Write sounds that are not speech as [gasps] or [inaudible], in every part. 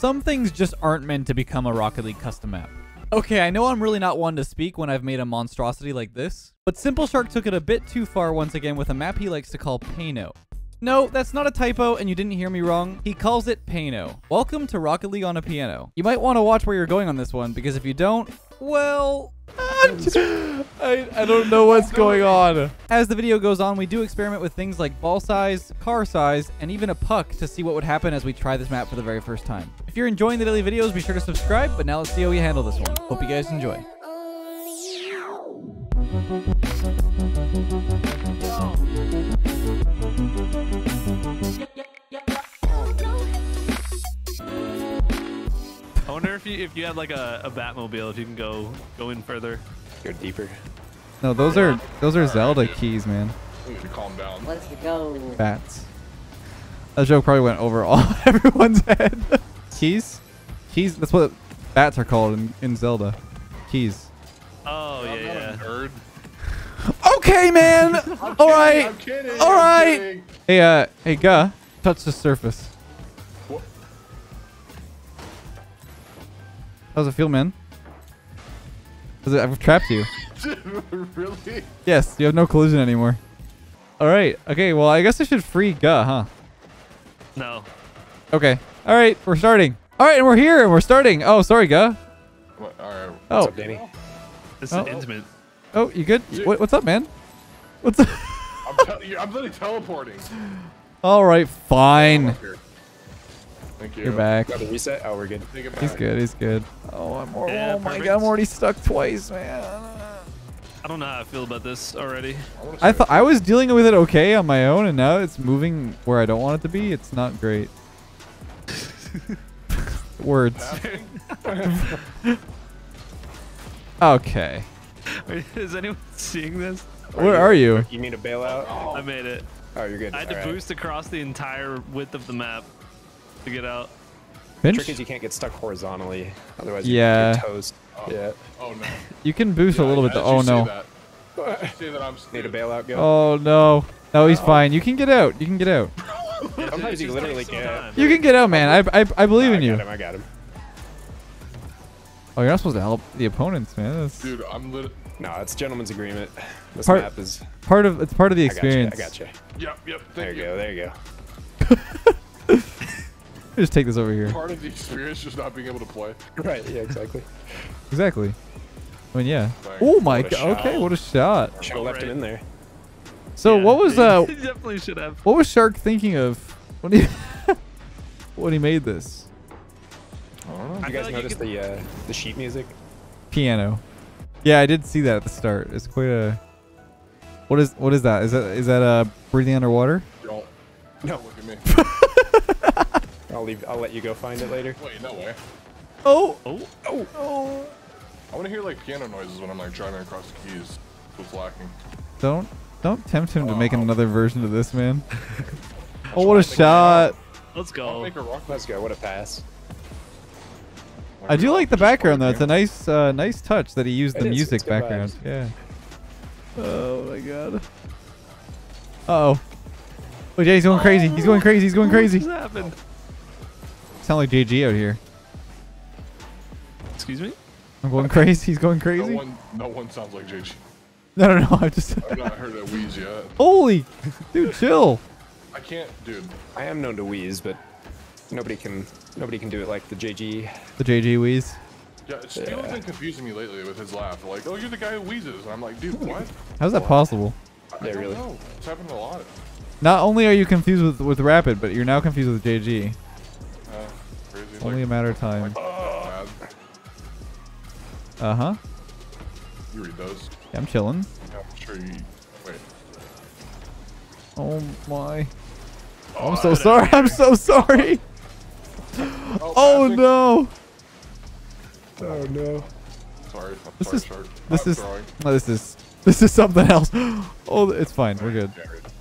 Some things just aren't meant to become a Rocket League custom map. Okay, I know I'm really not one to speak when I've made a monstrosity like this, but Simple Shark took it a bit too far once again with a map he likes to call Pano. No, that's not a typo, and you didn't hear me wrong. He calls it Pano. Welcome to Rocket League on a piano. You might want to watch where you're going on this one, because if you don't, well... I, I don't know what's going on. As the video goes on, we do experiment with things like ball size, car size, and even a puck to see what would happen as we try this map for the very first time. If you're enjoying the daily videos, be sure to subscribe, but now let's see how we handle this one. Hope you guys enjoy. If you have like a, a Batmobile, if you can go go in further. Go deeper. No, those are those are Zelda keys, man. You need to calm down. Let's go. Bats. That joke probably went over all [laughs] everyone's head. keys? Keys, that's what bats are called in, in Zelda. Keys. Oh yeah, I'm not yeah. a nerd. Okay, man. [laughs] all right. I'm kidding. All I'm right. kidding. Hey, uh, hey, Guh, touch the surface. How's it feel, man? It, I've trapped you. [laughs] Really? Yes, you have no collision anymore. All right. Okay. Well, I guess I should free Guh, huh? No. Okay. All right. We're starting. All right, and we're here, and we're starting. Oh, sorry, Guh. What, all right. Oh, What's up, Danny? This Oh. is intimate. oh, you good? Dude. What, what's up, man? What's up? [laughs] I'm, I'm literally teleporting. All right, fine. Up here. Thank you. You're back. Got the reset? Oh, we're good. Take He's good. He's good. Oh, I'm. More, Yeah, oh my perfect. god, I'm already stuck twice, man. I don't know how I feel about this already. I, wanna I say thought I was dealing with it okay on my own, and now it's moving where I don't want it to be. It's not great. [laughs] Words. [laughs] Okay. Is anyone seeing this? Where are you? You need a bailout? I made it. Oh, you're good. I had to All right. boost across the entire width of the map to get out. The Trick is you can't get stuck horizontally, otherwise you're, Yeah. you're toast. Yeah. Oh no. [laughs] You can boost a little bit. Though. Oh say no. That, as you say that I'm Need a stupid. bailout go? Oh no. No, he's fine. You can get out. You can get out. Sometimes you literally can't. You can get out, man. I I, I believe Oh, in I you. got him. I got him. Oh, you're not supposed to help the opponents, man. That's Dude, I'm lit. No, it's gentleman's agreement. This Part- map is. part of it's part of the I got you. experience. I got you. Yep, yep. Thank There you you. go. There you go. [laughs] Just take this over here. Part of the experience just not being able to play. [laughs] Right. Yeah. Exactly. Exactly. I mean, yeah. Thanks. Oh my god. Okay, what a shot. Should have left him in there. So Yeah, what was you uh [laughs] definitely should have. what was Shark thinking of when he [laughs] when he made this I don't know. You feel guys like you notice could- the uh, the sheet music? piano? Yeah, I did see that at the start. It's quite a What is what is that? Is that is that uh breathing underwater? Don't. No. Look at me. I'll leave. I'll let you go find it later. Wait, no way. Oh. Oh, Oh. Oh! I want to hear like piano noises when I'm like driving across the keys. What's lacking? Don't don't tempt him to make Oh. another version of this, man. [laughs] oh, what a trying to think of shot. let's I'll go. make a rock. Let's go. What a pass. I do like the background though. It's a nice uh nice touch that he used It the is, music background. vibes. Yeah. Oh my god. Uh oh. Oh, Jay's going crazy. He's going crazy. He's going crazy. just happened? Sound like JG out here. Excuse me. I'm going crazy. He's going crazy. No crazy. one, no one sounds like JG. No, no, no. [laughs] I just. I've not heard a wheeze yet. Holy, [laughs] dude, chill. I can't, dude. I am known to wheeze, but nobody can nobody can do it like the JG. The JG wheeze. Yeah, Steele's Yeah. been confusing me lately with his laugh. Like, oh, you're the guy who wheezes. And I'm like, dude, what? How's that possible? I Yeah, don't really. know. It's happened a lot. Not only are you confused with with Rapid, but you're now confused with JG. Only a matter of time. like, bad. Uh huh. You read those. Yeah, I'm chilling. Yeah, I'm sure you. Wait. Oh my. Oh, I'm so sorry. I'm so sorry. Oh passing. no. Oh no. Sorry. I'm This sorry, is- Shark. This I'm is throwing. no, this is this is something else. [laughs] Oh, it's fine. We're good.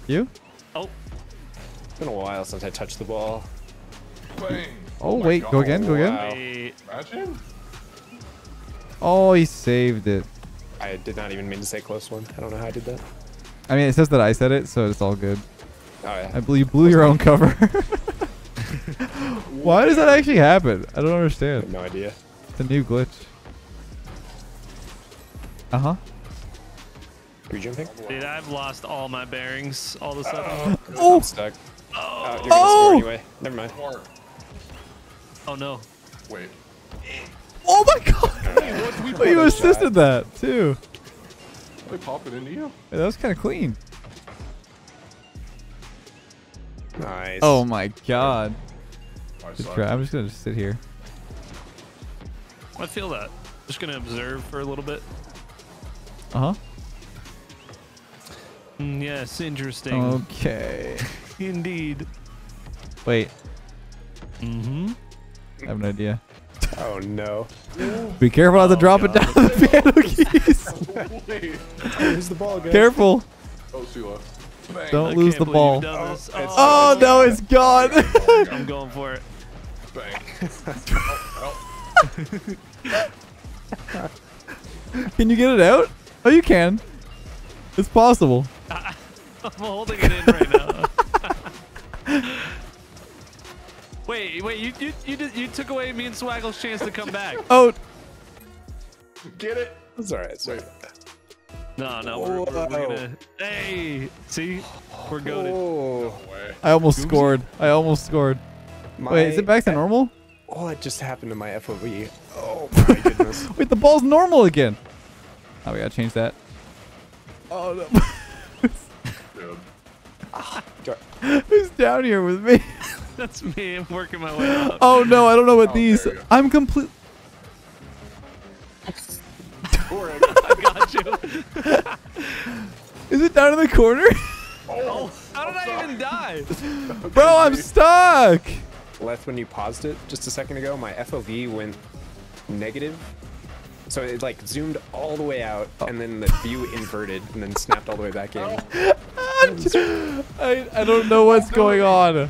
You? Oh, It's been a while since I touched the ball. Bang. Oh, my wait, go again, go again. Wow. Imagine. Oh, he saved it. I did not even mean to say close one. I don't know how I did that. I mean, it says that I said it, so it's all good. Oh yeah. I believe you blew your own cover. [laughs] [laughs] Why does that actually happen? I don't I have understand. no idea. It's a new glitch. Uh huh. Are you jumping? Dude, I've lost all my bearings all of a sudden. Oh! [gasps] I'm stuck. Oh, you're gonna Oh! score anyway. Never mind. Mark, Oh no. wait. Oh my god! [laughs] What? We Oh, you assisted that too. They pop it into you? Yeah, that was kind of clean. Nice. Oh my god. I Good suck. try. I'm just gonna just sit here. I feel that. Just gonna observe for a little bit. Uh huh. Mm, yes, interesting. Okay. [laughs] Indeed. Wait, Mm-hmm. I have an idea. [laughs] Oh no. Be careful not to Oh, drop it down the piano [laughs] keys. Where's the ball go? Careful. Oh, Sela. Bang. Don't I lose the ball. you've Oh, Oh no, it's gone. [laughs] I'm going for it. Bang. can you get it out? Oh, you can. It's possible. I'm holding it in right now. Wait, wait, you you you, did, you took away me and Swaggle's chance to come back. [laughs] Oh. Get it. It's alright. It's Wait. No, no, we're, we're, we're gonna. Hey, see, we're goaded. Way. I almost scored. I almost scored. my, Wait, is it back to normal? Oh, it just happened to my FOV. Oh [laughs] my goodness. Wait, the ball's normal again. Oh, we gotta change that. Oh no. [laughs] Ah, Who's down here with me? That's me. I'm working my way up. Oh no, I don't know what Oh, these. there you go. I'm complete. [laughs] I got you. Is it down in the corner? [laughs] Oh, how did I even die? [laughs] Bro, I'm stuck. Left when you paused it just a second ago, my FOV went negative. So it like zoomed all the way out and then the view inverted and then snapped all the way back in. I, I don't know what's going on.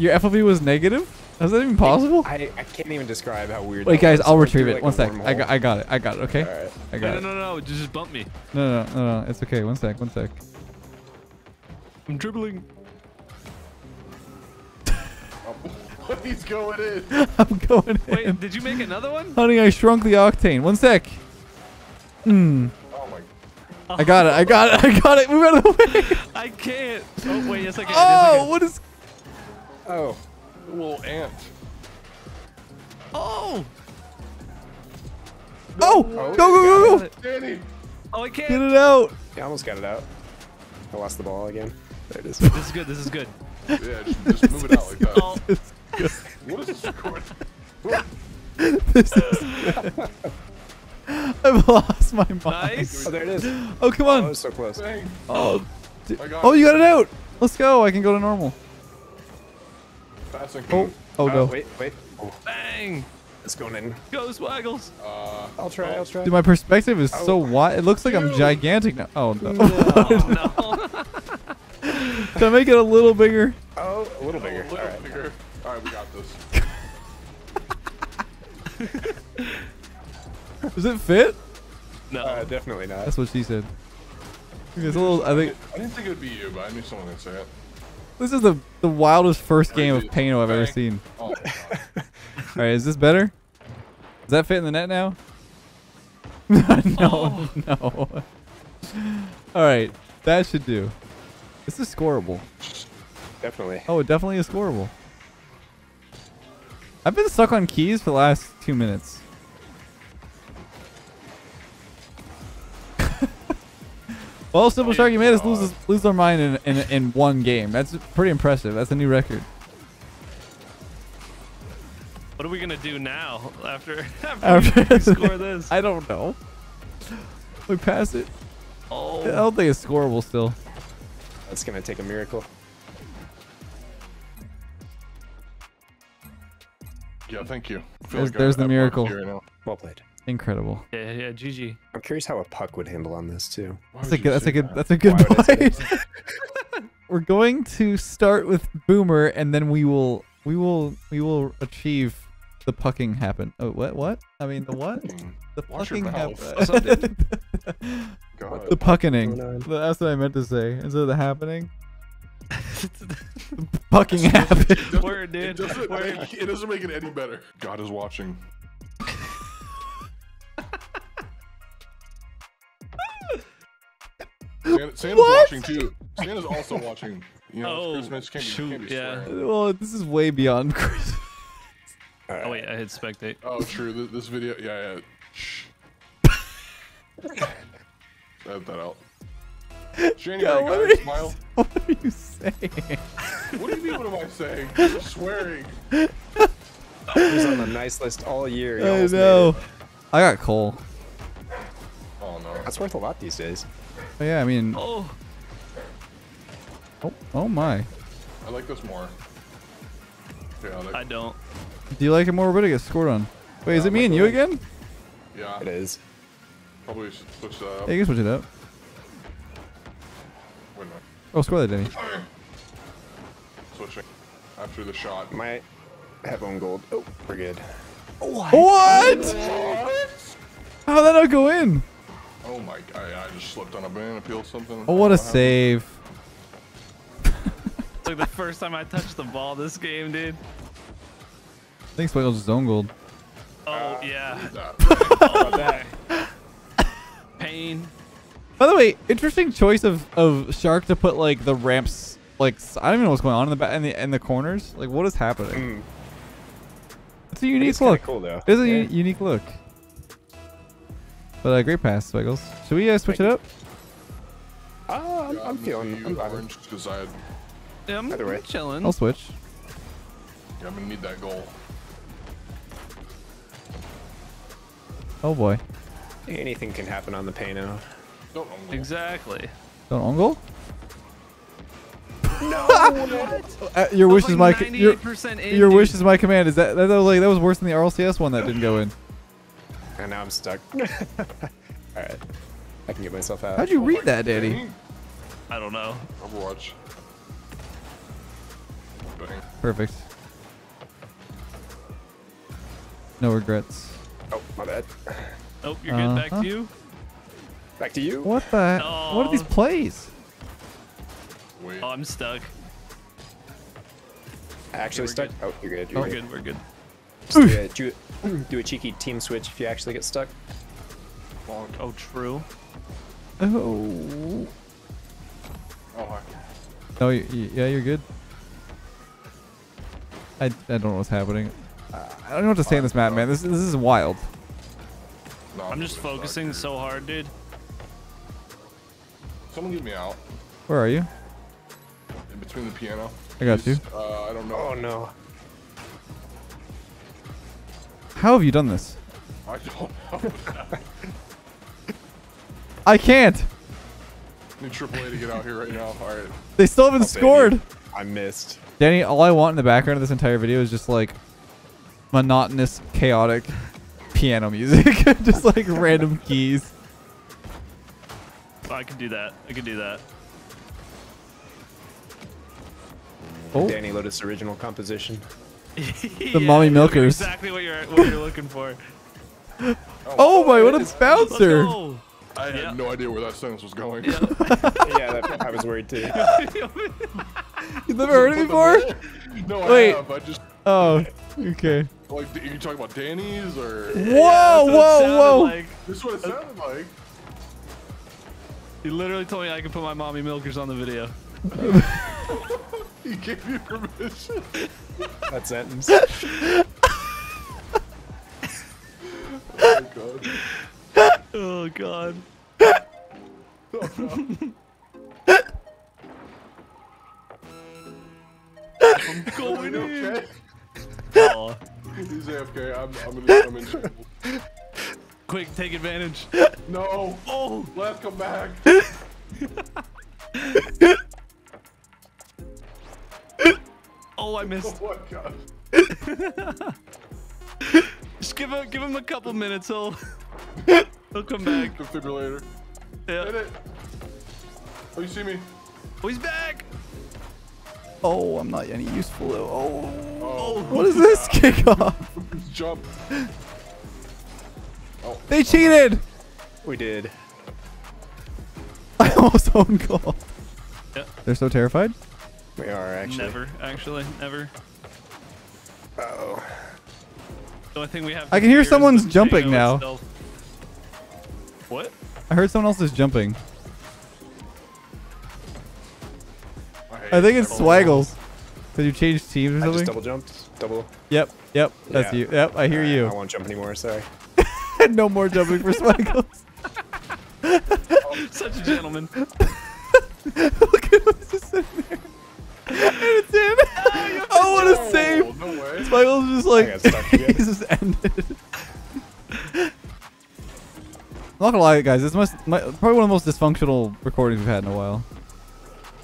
Your FOV was negative? Is that even possible? I, I can't even describe how weird Wait, that guys, was. I'll It retrieve it. like, One a sec. I got, I got it. I got it. Okay. Alright. I No, got no, it. no, no. Just bump me. No, no, no, no. It's okay. One sec. One sec. I'm dribbling. [laughs] What he's going in? [laughs] I'm going in. Wait, did you make another one? Honey, I shrunk the octane. One sec. Hmm. Oh my. I got it. I got it. I got it. Move out of the way. [laughs] I can't. Oh wait, yes I can. Oh, yes, what is? Oh, Little ant. I can. Oh. Oh, go, oh, go, go, go. Danny. Oh, I can't. Get it out. I almost got it out. I lost the ball again. There it is. This is good. This is good. [laughs] Yeah, just, just move it out like that. Oh, What is this recording? This is. [laughs] I've lost my mind. nice. Oh, there it is. Oh, come Oh, on. it was so close. Bang. Oh, d- I got oh, you got it out. Let's go. I can go to normal. Passing. Oh, oh Oh, no. wait, wait. Oh, Bang. it's going in. Go Swaggles. Uh, I'll try, I'll try. Dude, my perspective is so Oh. wide. It looks like I'm gigantic now. Oh no. [laughs] Oh no. Can I make it a little bigger? Oh, a little bigger. a little All right. bigger. All right, we got this. [laughs] Does it fit? No. Uh, definitely not. That's what she said. It's a little. I think I didn't think it would be you, but I knew someone would say it. This is the the wildest first game of. Pano I've ever seen. Oh. [laughs] All right, is this better? Does that fit in the net now? [laughs] no, no. [laughs] All right, that should do. This is scoreable. Definitely. Oh, it definitely is scoreable. I've been stuck on keys for the last two minutes. Well, Simple Shark, you made us lose oh, lose our mind in, in in one game. That's pretty impressive. That's a new record. What are we gonna do now after After- [laughs] after we [laughs] score [laughs] this? I don't know. We pass it. Oh. I Oh. don't think it's scoreable still. That's gonna take a miracle. Yeah, thank you. I feel There's- like I- there's the I miracle. right now. Well played. Incredible. Yeah, yeah. GG. I'm curious how a puck would handle on this too. That's a good. That's a good. That's a good Why would I say point. [laughs] [laughs] We're going to start with Boomer, and then we will we will we will achieve the pucking happen. Oh, what? What? I mean, the what? Hmm. The pucking mouth. happen. What's up, dude? [laughs] God. the puckening. That's what I meant to say. Instead of the happening. fucking happened. Word, It dude. doesn't, Word. make, it doesn't make it any better. God is watching. Santa, Santa's What? watching too. Santa's also watching. You know, Oh, it's Christmas. Can't be, shoot, can't be yeah. swearing. well, this is way beyond [laughs] Christmas. Oh wait, I hit spectate. Oh, true. This, this video. Yeah, yeah. Shh. Edit that out. January, Yo, what, are guys, you, smile. [laughs] what are you saying? What do you mean? What am I saying? [laughs] You're swearing. He was on the nice list all year. I know. I got coal. Oh no. That's worth a lot these days. Oh, yeah, I mean, Oh, oh, oh my. I like this more. Yeah, I like, I don't. Do you like it more? What did I get scored on? Wait, is Yeah, it me and you like again? yeah. It is. Probably should switch that up. Yeah, you can switch it up. Wait a minute. Oh, score that, Danny. [clears throat] Switching after the shot. My have own gold. Oh, we're good. What? What? How'd that not go in? Oh my god! I just slipped on a banana peel. Something. Oh, what a save. [laughs] It's like the first time I touched the ball this game, dude. I think Swiggles is own gold. Oh yeah. Oh. [laughs] Pain. By the way, interesting choice of, of Shark to put like the ramps like I don't even know what's going on in the back in the in the corners. Like what is happening? Mm. It's a unique It's kinda look. cool though. It is a Yeah. unique look. But uh, great pass, Swiggles. Should we uh, switch it up? Ah, I'm, Yeah, I'm feeling. you I'm vibing. orange because I, Yeah, I'm, Either way. I'm chilling. I'll switch. yeah, I'm gonna need that goal. Oh boy. Anything can happen on the Pano. Don't know. Exactly. Don't own goal? [laughs] Uh, your wish is my your, your wish is my command. Is that that was like that was worse than the RLCS one that didn't go in? And now I'm stuck. [laughs] All right, I can get myself out. How'd you Oh read that, Danny? dang. I don't know. Overwatch. Bang. Perfect. No regrets. Oh, my bad. Oh, you're good. Back Uh-huh. to you. Back to you. What the? What are these plays? Wait. Oh, I'm stuck. Actually we're stuck. good. Oh, you're good. You're We're good. good. We're good. Just do, a, do, a, [clears throat] do a cheeky team switch if you actually get stuck. Bonk. Oh, true. Oh. Oh, hi. No, y- y- yeah, you're good. I, I don't know what's happening. Uh, I don't know what to say on this map, man. This this is wild. No, I'm just really stuck, focusing dude. so hard, dude. Someone get me out. Where are you? In between the piano. I got you. Uh, I don't know. Oh no. How have you done this? I don't know. I can't. Need AAA to get out here right now. All right. They still haven't I'll scored. you. I missed. Danny, all I want in the background of this entire video is just like monotonous, chaotic piano music. [laughs] just like random keys. Oh, I can do that. I can do that. Oh, Danny Lotus original composition. [laughs] the mommy milkers. Exactly what you're what you're looking for. [laughs] oh my, what a Let's bouncer. [laughs] I had Yeah. no idea where that sentence was going. Yeah. yeah, that, I was worried too. You never heard it before? no, Wait. I have. I just Oh, okay. like are you talking about Danny's or Whoa, Yeah, that's what it whoa, whoa. Like. this is what it sounded like. He literally told me I could put my mommy milkers on the video. He gave you permission. That sentence. [laughs] oh god. Oh god. Oh, no. I'm going in. okay? Oh, He's AFK. I'm, I'm in. I'm in. jail. quick, take advantage. No. Oh, Let's come back. [laughs] oh, I [laughs] oh missed. Oh my god. [laughs] Just give him, give him a couple minutes. He'll, [laughs] he'll come back. Defibrillator. Hit it. Oh, you see me? Oh, he's back. Oh, I'm not any useful. though. Oh, Oh. what is this kickoff? Jump. Oh. They cheated. we did. I almost own goal. Yeah. They're so terrified. We are actually. Never, actually, never. Oh. The only thing we have. I can hear someone's jumping now. itself. What? I heard someone else is jumping. hate I think it's double Swaggles. Did you change teams or I just something? double jumped. Double. Yep, yep, that's Yeah. you. Yep, I hear Alright, you. I won't jump anymore. Sorry. [laughs] no more jumping for Swaggles. [laughs] Such a gentleman. [laughs] Look at what's it's in. Oh, what a Oh, save. No way. Just like got stuck [laughs] again. he's just ended. I'm not gonna lie, guys. This must my, probably one of the most dysfunctional recordings we've had in a while.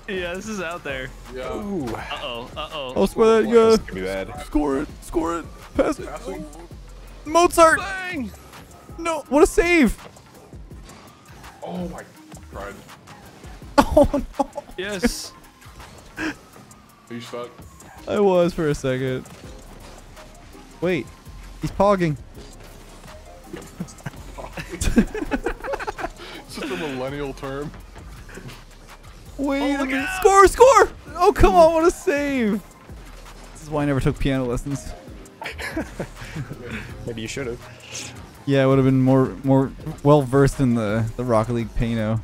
Yeah, this is out there. Yeah. Ooh. Uh oh. Uh oh. Oh, score that, This yeah. is gonna bad. Score it, score it, pass it. Passing. Mozart. Bang! No, what a save. Oh my. Tried. [laughs] Oh no. Yes. Are you stuck? I was for a second. Wait, he's pogging. [laughs] It's just a millennial term. Wait oh a minute. out. Score, score! Oh, come on, what a save. This is why I never took piano lessons. [laughs] Maybe you should have. Yeah, I would have been more more well versed in the, the Rocket League piano.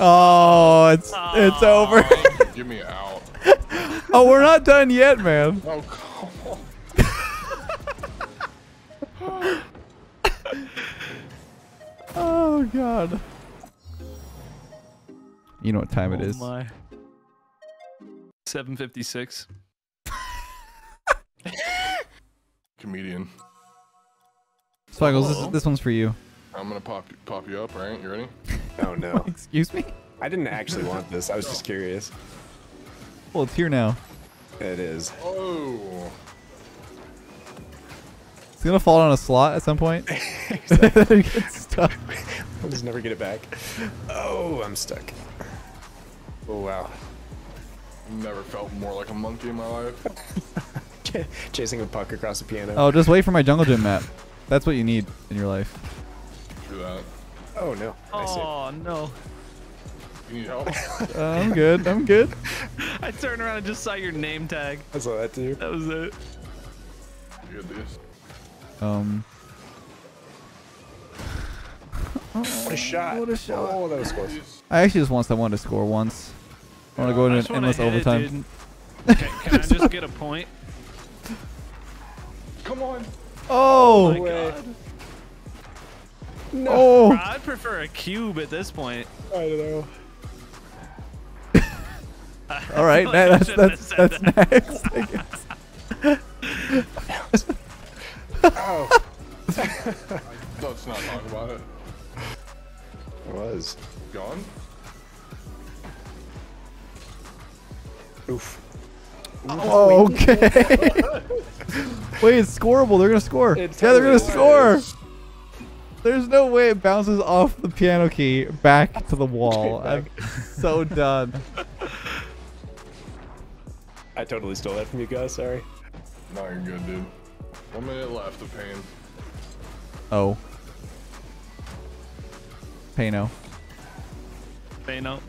Oh, it is. Oh, it's it's over. Oh, [laughs] Give me out. [laughs] oh, we're not done yet, man. Oh, come on. [laughs] Oh god. You know what time it Oh is. my. 756. Comedian. Swaggles, this, this one's for you. I'm gonna pop pop you up, right? You ready? Oh no. [laughs] Excuse me? I didn't actually want this. I was just curious. Well, it's here now. It is. Oh. It's gonna fall on a slot at some point. Then it gets stuck. I'll just never get it back. Oh, I'm stuck. Oh wow. Never felt more like a monkey in my life. [laughs] Chasing a puck across the piano. Oh, just wait for my jungle gym map. That's what you need in your life. True that. Oh no. I see. Oh no. You need help? Uh, [laughs] I'm good. I'm good. [laughs] I turned around and just saw your name tag. I saw that too. That was it. You got this. Um. [sighs] What a shot. What a shot. Oh, that was close. I actually just want I wanted to score once. I want to go I into an wanna endless hit it, overtime. dude. [laughs] Can, can I just get a point? Come on. Oh, my way. god. oh, I'd prefer a cube at this point. I don't know. [laughs] all right. feel like I that's that's that's said next. I guess. Oh, [laughs] Let's not talk about it. it was. Gone? Oof. Oh, okay. [laughs] Wait, it's scoreable. They're gonna score. It yeah, they're gonna totally score. Is. There's no way it bounces off the piano key back to the [laughs] wall. I'm so done. I totally stole that from you guys. Sorry. No, you're good, dude. One minute left of pain. Oh. Pano. Bano.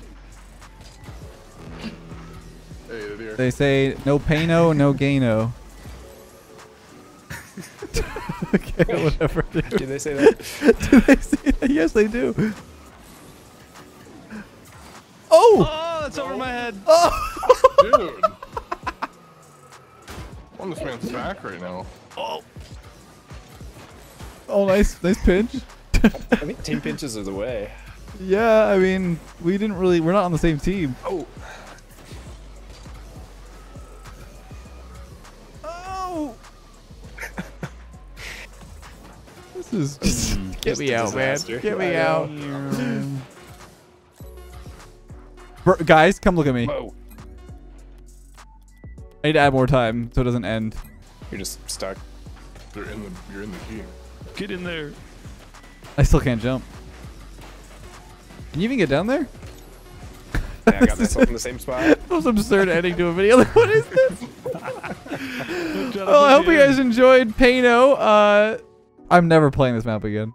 Hey, dear. They say no pano, no gaino. [laughs] whatever. Dude. Did they say that? [laughs] do they say that? Yes, they do. Oh! Oh, it's over my head. Oh! [laughs] Dude. I'm on this man's back right now. Oh, Oh, nice, nice pinch. I think team pinches are the way. Yeah, I mean, we didn't really. We're not on the same team. Oh, Oh! This is just. Get Just me a out, man. Get me I out. Bro, guys, come look at me. whoa! I need to add more time so it doesn't end. You're just stuck. They're in the. You're in the key. get in there. I still can't jump. Can you even get down there? Yeah, I got [laughs] myself in the same spot. That was absurd ending to a video. Like, [laughs] what is this? well, I hope you guys enjoyed Pano. Uh, I'm never playing this map again.